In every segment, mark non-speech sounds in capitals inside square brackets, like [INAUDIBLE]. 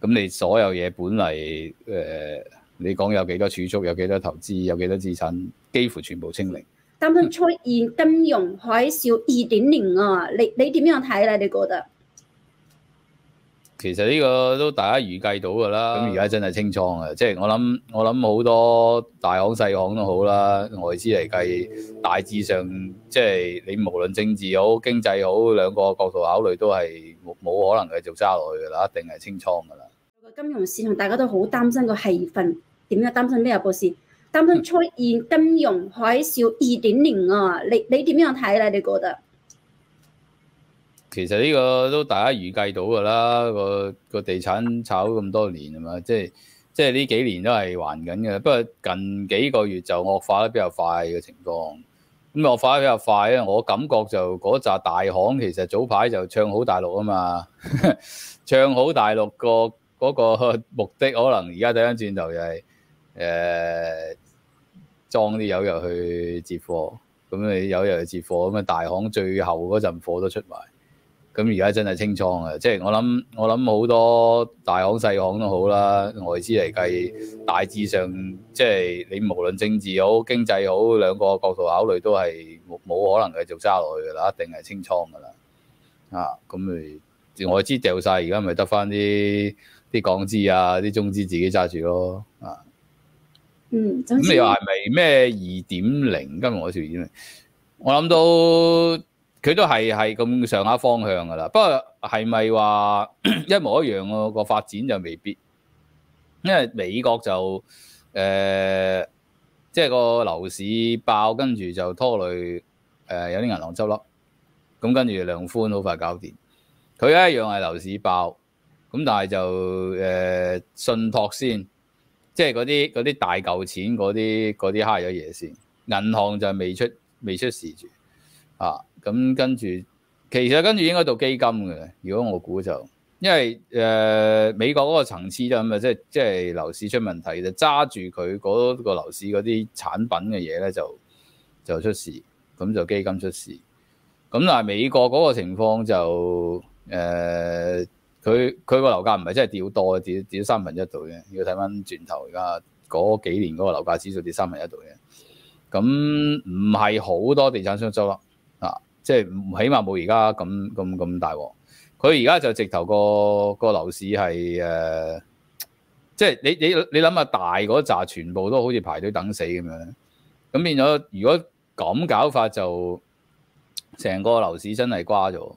咁你所有嘢本嚟誒、呃，你講有幾多儲蓄，有幾多投資，有幾多資產，幾乎全部清零。擔心出現 [LAUGHS] 金融海嘯二點零啊！你你點樣睇咧？你覺得？其實呢個都大家預計到㗎啦。咁而家真係清倉啊！即係我諗，我諗好多大行細行都好啦，外資嚟計，大致上即係你無論政治好、經濟好兩個角度考慮，都係冇冇可能繼續揸落去㗎啦，一定係清倉㗎啦。個金融市場大家都好擔心個氣氛，點樣擔心咩啊？博士？擔心出現金融海嘯二點零啊！你你點樣睇咧？你覺得？其實呢個都大家預計到㗎啦，個個地產炒咁多年係嘛，即係即係呢幾年都係還緊嘅。不過近幾個月就惡化得比較快嘅情況。咁惡化得比較快咧，我感覺就嗰扎大行其實早排就唱好大陸啊嘛，[LAUGHS] 唱好大陸個嗰個目的，可能而家睇翻轉頭就係誒裝啲友入去接貨。咁你友入去接貨，咁啊大行最後嗰陣貨都出埋。咁而家真係清倉啊！即係我諗，我諗好多大行細行都好啦，外資嚟計，大致上即係你無論政治好、經濟好兩個角度考慮，都係冇冇可能繼續揸落去噶啦，一定係清倉噶啦。啊，咁咪外資掉晒，而家咪得翻啲啲港資啊、啲中資自己揸住咯。啊，嗯，咁你話係咪咩二點零？今日我條點零？我諗到。佢都係係咁上下方向噶啦，不過係咪話 [CLEARS THROAT] 一模一樣個個發展就未必，因為美國就誒，即、呃、係、就是、個樓市爆，跟住就拖累誒、呃、有啲銀行執笠，咁跟住量寬好快搞掂。佢一樣係樓市爆，咁但係就誒、信託先，即係嗰啲嗰啲大嚿錢嗰啲嗰啲蝦咗嘢先，銀行就未出未出事住啊。咁跟住，其實跟住應該到基金嘅。如果我估就，因為誒、美國嗰個層次就咁啊，即係即係樓市出問題就揸住佢嗰個樓市嗰啲產品嘅嘢咧，就就出事，咁就基金出事。咁但係美國嗰個情況就誒，佢佢個樓價唔係真係跌好多，跌跌咗三分一度嘅。要睇翻轉頭而家嗰幾年嗰個樓價指數跌三分一度嘅，咁唔係好多地產商收啦，啊。即係起碼冇而家咁咁咁大鑊。佢而家就直頭個個樓市係誒、即係你你你諗下大嗰扎全部都好似排隊等死咁樣。咁變咗，如果咁搞法就成個樓市真係瓜咗。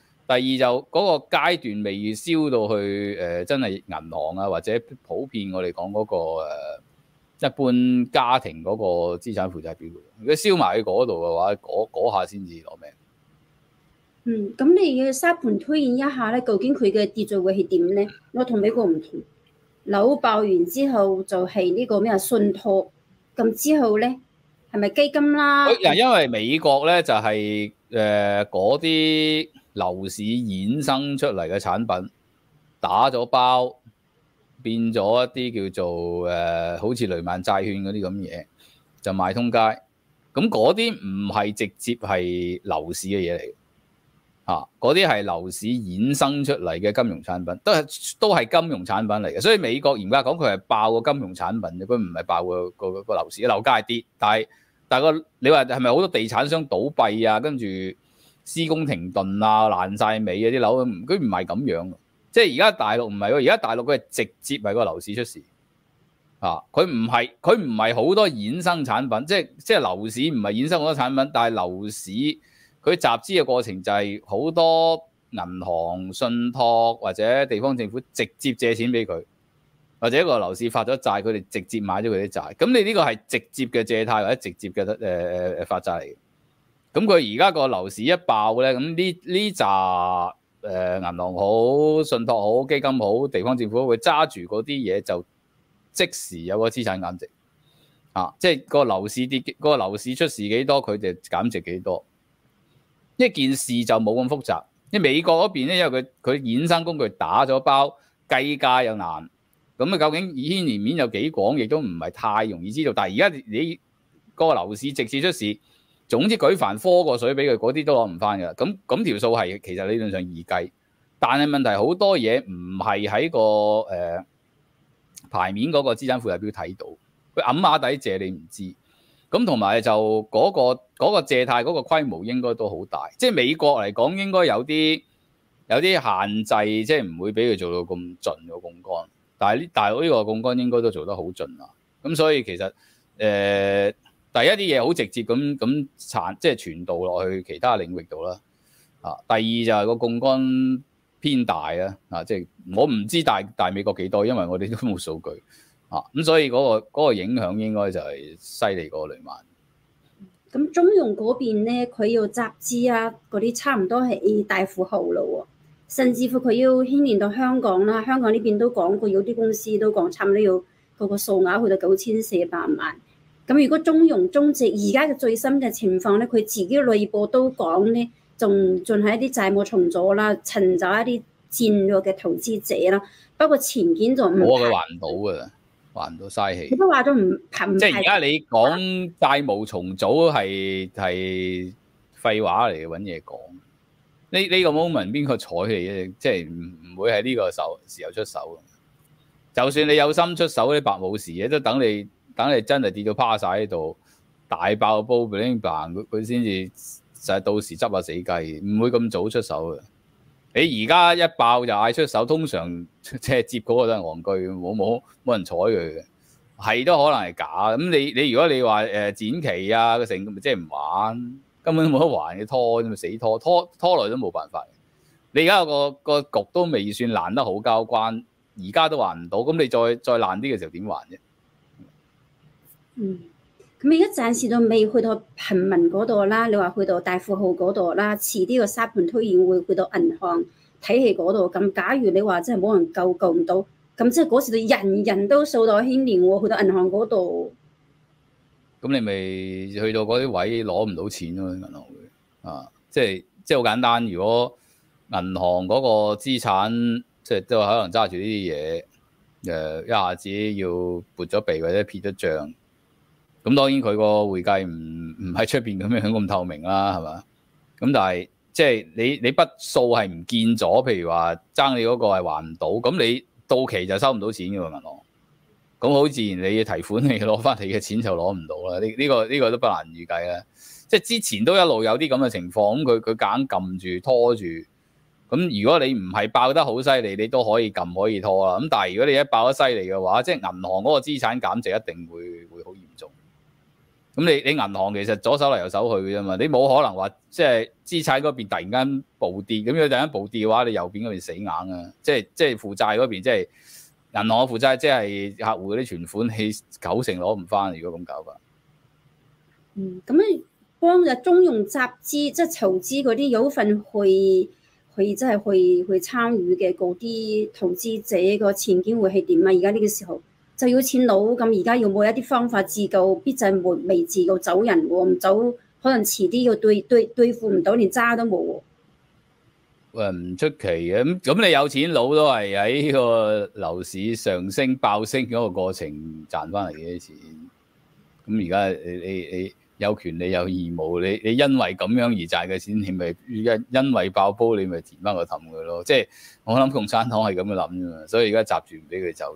第二就嗰個階段未燒到去誒、呃，真係銀行啊或者普遍我哋講嗰個、呃、一般家庭嗰個資產負債表。如果燒埋喺嗰度嘅話，嗰下先至攞命。嗯，咁你要沙盤推演一下咧，究竟佢嘅秩序會係點咧？我同美國唔同，樓爆完之後就係呢個咩啊信託，咁之後咧係咪基金啦？嗱，因為美國咧就係誒嗰啲樓市衍生出嚟嘅產品打咗包，變咗一啲叫做誒、好似雷曼債券嗰啲咁嘢，就賣通街。咁嗰啲唔係直接係樓市嘅嘢嚟。啊！嗰啲係樓市衍生出嚟嘅金融產品，都係都係金融產品嚟嘅。所以美國嚴格講，佢係爆個金融產品，佢唔係爆個個個樓市。樓價係跌，但係但係個你話係咪好多地產商倒閉啊？跟住施工停頓啊，爛晒尾啊啲樓，佢唔係咁樣。即係而家大陸唔係喎，而家大陸佢係直接係個樓市出事。啊！佢唔係佢唔係好多衍生產品，即係即係樓市唔係衍生好多產品，但係樓市。佢集資嘅過程就係好多銀行、信託或者地方政府直接借錢俾佢，或者一個樓市發咗債，佢哋直接買咗佢啲債。咁你呢個係直接嘅借貸或者直接嘅誒誒誒發債嚟。咁佢而家個樓市一爆咧，咁呢呢扎誒銀行好、信託好、基金好、地方政府會揸住嗰啲嘢就即時有個資產減值啊！即係個樓市跌，個樓市出事幾多，佢就減值幾多。一件事就冇咁複雜。因為美國嗰邊咧，因為佢佢衍生工具打咗包，計價又難，咁啊究竟牽連面有幾廣，亦都唔係太容易知道。但係而家你個樓市直接出事，總之舉凡科個水俾佢，嗰啲都攞唔翻㗎。咁咁條數係其實理論上易計，但係問題好多嘢唔係喺個誒、牌面嗰個資產負債表睇到，佢揞下底借你唔知。咁同埋就嗰、個嗰、個借貸嗰個規模應該都好大，即係美國嚟講應該有啲有啲限制，即係唔會俾佢做到咁盡個槓桿。但係呢，大陸呢個槓桿應該都做得好盡啦。咁所以其實誒、第一啲嘢好直接咁咁產，即係傳導落去其他領域度啦。啊，第二就係個槓桿偏大啊。啊，即係我唔知大大美國幾多，因為我哋都冇數據。啊，咁所以嗰、個嗰、個影響應該就係犀利過雷曼。咁中融嗰邊咧，佢要集資啊，嗰啲差唔多係大富豪咯喎，甚至乎佢要牽連到香港啦。香港呢邊都講過，有啲公司都講差唔多要嗰個數額去到九千四百萬。咁如果中融中植而家嘅最新嘅情況咧，佢自己內部都講咧，仲仲係一啲債務重組啦，尋找一啲戰略嘅投資者啦。不過前件就唔我佢還唔到㗎，還唔到嘥氣佢。都話咗唔憑即係而家你講債務重組係係廢話嚟嘅，揾嘢講。呢呢個 moment 邊個睬你嘅？即係唔唔會喺呢個手時候出手。就算你有心出手，啲白冇事嘅都等你等你真係跌到趴晒喺度，大爆煲 bling bang 佢佢先至就係到時執下死雞，唔會咁早出手嘅。你而家一爆就嗌出手，通常 [LAUGHS] 即係接嗰個都係戇居，冇冇冇人睬佢嘅，係都可能係假。咁你你如果你話誒、呃、展期啊個成，即係唔玩，根本冇得還嘅拖，咁咪死拖拖拖耐都冇辦法。你而家個個局都未算爛得好交關，而家都還唔到，咁你再再爛啲嘅時候點還啫？嗯，咁而家暫時都未去到貧民嗰度啦，你話去到大富豪嗰度啦，遲啲個沙盤推演會去到銀行體系嗰度。咁假如你話真係冇人救救唔到，咁即係嗰時就人人都受到牽連喎，去到銀行嗰度。咁你咪去到嗰啲位攞唔到錢咯，銀行會啊，即係即係好簡單。如果銀行嗰個資產即係都可能揸住呢啲嘢，誒、一下子要撥咗備或者撇咗帳，咁當然佢個會計唔唔 [LAUGHS] 喺出邊咁樣咁透明啦，係嘛？咁但係即係你你筆數係唔見咗，譬如話爭你嗰個係還唔到，咁你到期就收唔到錢嘅喎銀行。咁好自然，你要提款，你攞翻你嘅錢就攞唔到啦。呢、呢個呢、個都不難預計啦。即係之前都一路有啲咁嘅情況，咁佢佢夾硬撳住拖住。咁如果你唔係爆得好犀利，你都可以撳可以拖啦。咁但係如果你一爆得犀利嘅話，即係銀行嗰個資產減值一定會會。咁你你銀行其實左手嚟右手去嘅啫嘛，你冇可能話即係資產嗰邊突然間暴跌，咁如果突然間暴跌嘅話，你右邊嗰邊死硬啊！即係即係負債嗰邊即係。銀行嘅負債即係客戶嗰啲存款，你九成攞唔翻。如果咁搞法，嗯，咁你幫日中融集資，即係籌資嗰啲有份去去即係去去參與嘅嗰啲投資者個前景會係點啊？而家呢個時候就要錢佬，咁而家有冇一啲方法自救？必就係未自救走人喎，唔走可能遲啲要對對對付唔到，連渣都冇喎。誒唔出奇嘅。咁咁你有錢佬都係喺呢個樓市上升爆升嗰個過程賺翻嚟嘅啲錢。咁而家你你你有權利有義務，你你因為咁樣而賺嘅錢，你咪因因為爆煲，你咪填翻個氹佢咯。即係我諗共產黨係咁樣諗啫嘛，所以而家閘住唔俾佢走。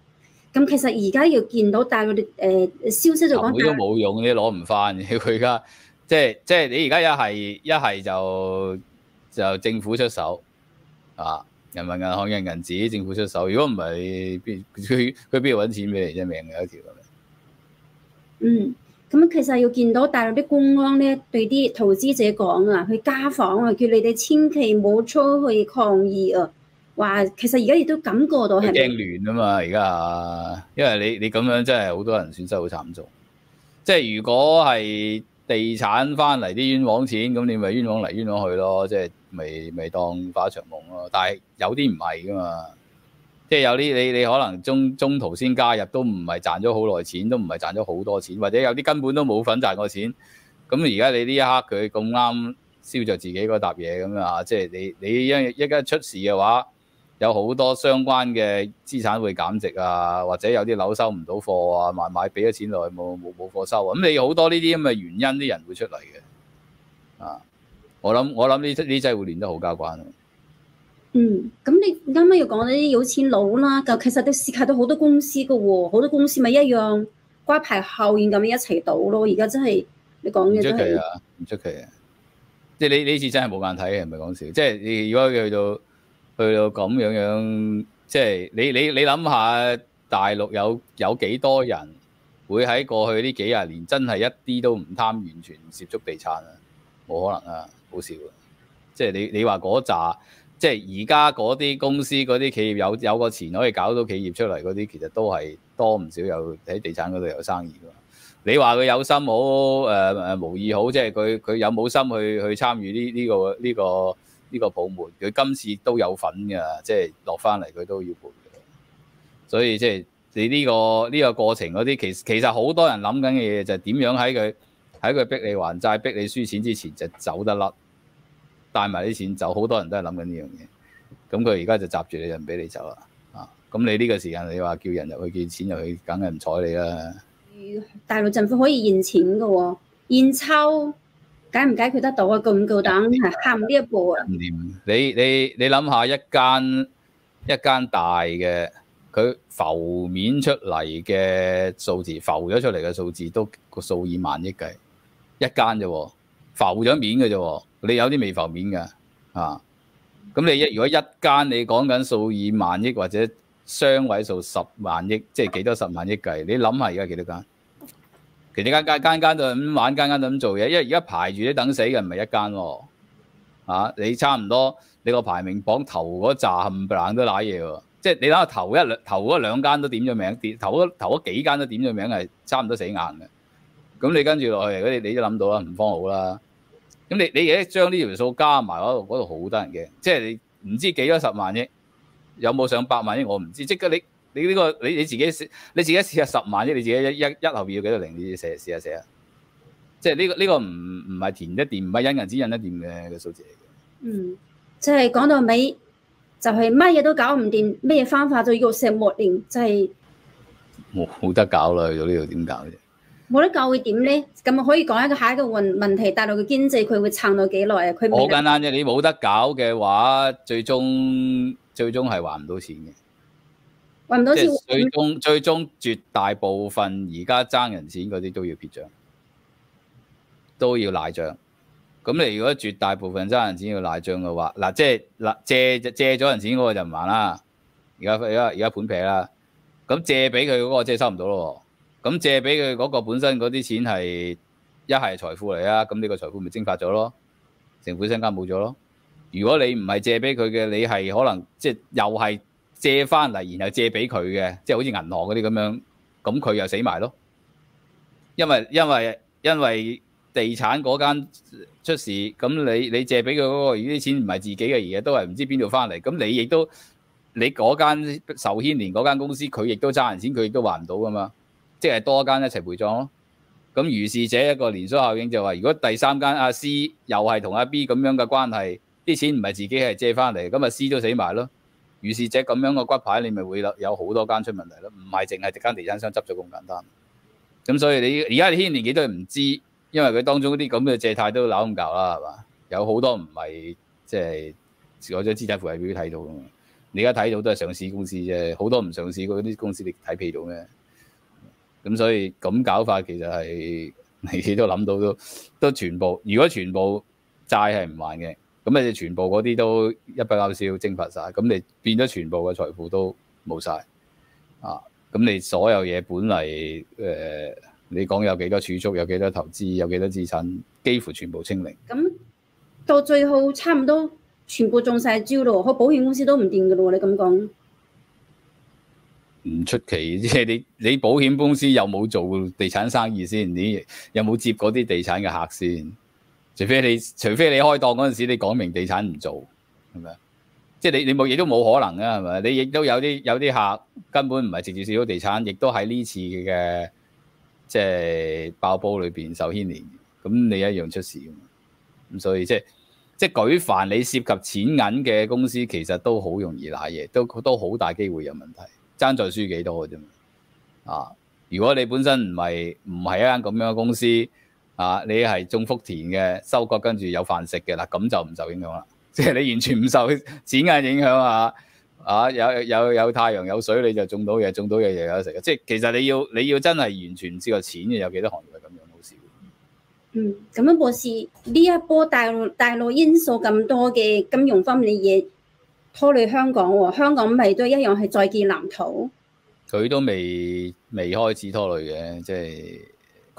咁其實而家要見到大陸啲誒消息就講會都冇用，你攞唔翻嘅。佢而家即係即係你而家一係一係就就政府出手啊，人民銀行印銀紙，政府出手。如果唔係，邊佢佢邊度揾錢俾你啫？命有一條。嗯，咁其實要見到大陸啲公安咧，對啲投資者講啊，去家訪啊，叫你哋千祈唔好出去抗議啊！話其實而家亦都感覺到係驚亂啊嘛，而家因為你你咁樣真係好多人損失好慘重。即係如果係地產翻嚟啲冤枉錢，咁你咪冤枉嚟冤枉去咯，即係咪咪當化一場夢咯。但係有啲唔係噶嘛。即係有啲你你可能中中途先加入，都唔係賺咗好耐錢，都唔係賺咗好多錢，或者有啲根本都冇份賺過錢。咁而家你呢一刻佢咁啱燒着自己嗰沓嘢咁啊！即係你你一一家出事嘅話，有好多相關嘅資產會減值啊，或者有啲樓收唔到貨啊，買買俾咗錢落去冇冇冇貨收啊！咁你好多呢啲咁嘅原因，啲人會出嚟嘅啊！我諗我諗呢呢劑會亂得好交關。嗯，咁你啱啱要講啲有錢佬啦，就其實都涉及到好多公司噶喎，好多公司咪一樣瓜牌效應咁樣一齊倒咯。而家真係你講嘅唔出奇啊，唔出奇啊！即係你呢次真係冇眼睇嘅，唔係講笑。即係你如果去到去到咁樣樣，即係你你你諗下，大陸有有幾多人會喺過去呢幾廿年真係一啲都唔貪，完全唔涉足地產啊？冇可能啊，好少啊！即係你你話嗰扎。即係而家嗰啲公司嗰啲企業有有個錢可以搞到企業出嚟嗰啲，其實都係多唔少有喺地產嗰度有生意㗎。你話佢有心好誒誒無意好，即係佢佢有冇心去去參與呢呢個呢個呢個泡沫？佢今次都有份㗎，即係落翻嚟佢都要賠嘅。所以即係你呢個呢個過程嗰啲，其實其實好多人諗緊嘅嘢就係點樣喺佢喺佢逼你還債、逼你輸錢之前就走得甩。帶埋啲錢走，好多人都係諗緊呢樣嘢。咁佢而家就閘住你，就唔俾你走啦。啊，咁你呢個時間你話叫人入去借錢入去，梗係唔睬你啦。大陸政府可以現錢嘅喎，現抽解唔解決得到啊？夠唔夠膽係行呢一步啊？你你你諗下一間一間大嘅，佢浮面出嚟嘅數字，浮咗出嚟嘅數字都個數以萬億計，一間啫喎，浮咗面嘅啫喎。你有啲未浮面㗎，啊，咁你一如果一間你講緊數以萬億或者雙位數十萬億，即係幾多十萬億計？你諗下而家幾多間？其實間間間間都咁玩，間間都咁做嘢，因為而家排住啲等死嘅唔係一間喎，啊，你差唔多你個排名榜頭嗰扎冚唪唥都揦嘢喎，即係你諗下頭一兩頭嗰兩間都點咗名，點頭嗰頭嗰幾間都點咗名係差唔多死硬嘅，咁你跟住落去，嗰啲你都諗到啦，唔方好啦。咁你你而家將呢條數加埋嗰度，嗰度好得人驚，即係你唔知幾多十萬億，有冇上百萬億我唔知。即刻你你呢個你你自己試，你自己試下十萬啫，你自己一一一後邊要幾多零？你寫試下寫啊！即係呢個呢個唔唔係填得掂，唔係印銀紙印得掂嘅個數字嚟嘅。嗯，即係講到尾，就係乜嘢都搞唔掂，咩方法就玉石磨練，即係冇冇得搞啦！去到呢度點搞啫？冇得救會點咧？咁啊可以講一個下一個問問題，大陸嘅經濟佢會撐到幾耐啊？佢好簡單啫，你冇得搞嘅話，最終最終係還唔到錢嘅。還唔到錢，最終最終絕大部分而家爭人錢嗰啲都要撇帳，都要賴帳。咁你如果絕大部分爭人錢要賴帳嘅話，嗱即係嗱借借咗人錢嗰個就唔還啦。而家而家而家盤平啦，咁借俾佢嗰個即係收唔到咯。咁借俾佢嗰個本身嗰啲錢係一係財富嚟啊，咁呢個財富咪蒸發咗咯，成副身家冇咗咯。如果你唔係借俾佢嘅，你係可能即係又係借翻嚟，然後借俾佢嘅，即係好似銀行嗰啲咁樣，咁佢又死埋咯。因為因為因為地產嗰間出事，咁你你借俾佢嗰個，如果啲錢唔係自己嘅，而家都係唔知邊度翻嚟，咁你亦都你嗰間受牽連嗰間公司，佢亦都揸人錢，佢亦都還唔到噶嘛，即係多間一齊賠葬咯。咁如是者一個連鎖效應就話，如果第三間阿 C 又係同阿 B 咁樣嘅關係，啲錢唔係自己係借翻嚟，咁啊 C 都死埋咯。如是者咁樣嘅骨牌，你咪會有好多間出問題咯，唔係淨係間地產商執咗咁簡單。咁所以你而家你牽連幾多唔知，因為佢當中啲咁嘅借貸都扭咁搞啦，係嘛？有好多唔係即係攞咗資產負債表睇到噶嘛。你而家睇到都係上市公司啫，好多唔上市嗰啲公司你睇屁到咩？咁所以咁搞法其實係 [LAUGHS] 你都諗到都都全部，如果全部債係唔還嘅，咁你全部嗰啲都一筆勾銷蒸發晒，咁你變咗全部嘅財富都冇晒。啊！咁你所有嘢本嚟誒、呃，你講有幾多儲蓄，有幾多投資，有幾多資產，幾乎全部清零。咁到最後差唔多全部中晒招咯，個保險公司都唔掂噶咯，你咁講？唔出奇，即係你你保險公司有冇做地產生意先？你有冇接嗰啲地產嘅客先？除非你除非你開檔嗰陣時，你講明地產唔做，系咪？即系你你冇亦都冇可能啊，系咪？你亦都有啲有啲客根本唔係直接接到地產，亦都喺呢次嘅即系爆煲裏邊受牽連，咁你一樣出事㗎嘛。咁所以即系即係舉凡你涉及錢銀嘅公司，其實都好容易瀨嘢，都都好大機會有問題。爭在輸幾多嘅啫嘛，啊！如果你本身唔係唔系一間咁樣嘅公司，啊，你係種福田嘅，收割跟住有飯食嘅啦，咁就唔受影響啦。[LAUGHS] 即係你完全唔受錢嘅影響啊！啊，有有有太陽有水你就種到嘢，種到嘢又有得食。即係其實你要你要真係完全唔知個錢嘅有幾多行業係咁樣，好少。嗯，咁樣博士呢一波大陸大陸因素咁多嘅金融方面嘅嘢。拖累香港喎，香港咪都一樣係再見藍圖。佢都未未開始拖累嘅，即係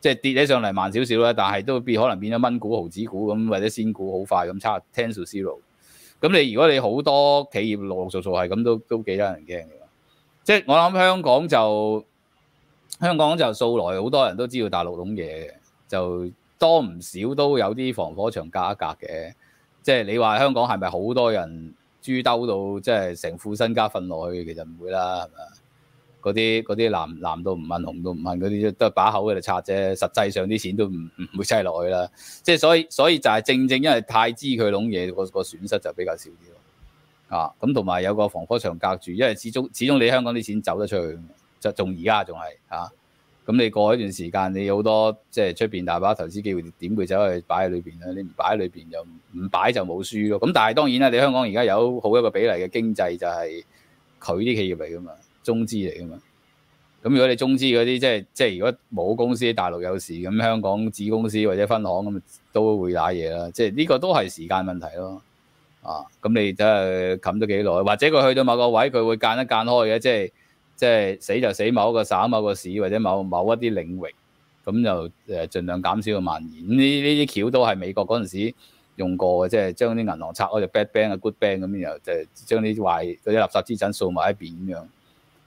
即係跌起上嚟慢少少啦，但係都變可能變咗蚊股、毫子股咁，或者仙股好快咁差 ten to zero。咁你如果你好多企業陸陸續續係咁，都都幾得人驚嘅。即係我諗香港就香港就素來好多人都知道大陸諗嘢嘅，就多唔少都有啲防火牆隔一隔嘅。即係你話香港係咪好多人？豬兜到即係成副身家瞓落去，其實唔會啦，係咪？嗰啲嗰啲藍藍到唔問，紅到唔問嗰啲，都係把口喺度擦啫。實際上啲錢都唔唔會擠落去啦。即係所以所以就係正正因為太知佢攏嘢，個個損失就比較少啲咯。啊，咁同埋有個防火牆隔住，因為始終始終你香港啲錢走得出去，就仲而家仲係嚇。咁你過一段時間，你好多即係出邊大把投資機會，點會走去擺喺裏邊咧？你唔擺喺裏邊，就唔擺就冇輸咯。咁但係當然啦，你香港而家有好一個比例嘅經濟就係佢啲企業嚟噶嘛，中資嚟噶嘛。咁如果你中資嗰啲即係即係如果冇公司喺大陸有事，咁香港子公司或者分行咁都會打嘢啦。即係呢個都係時間問題咯。啊，咁你真係冚咗幾耐，或者佢去到某個位，佢會間一間開嘅，即係。即係死就死某一個省、某個市或者某某一啲領域，咁就誒盡量減少個蔓延。呢呢啲橋都係美國嗰陣時用過嘅，即係將啲銀行拆開就 bad bank 啊 good bank 咁，然後就將啲壞嗰啲垃圾資產掃埋一邊咁樣。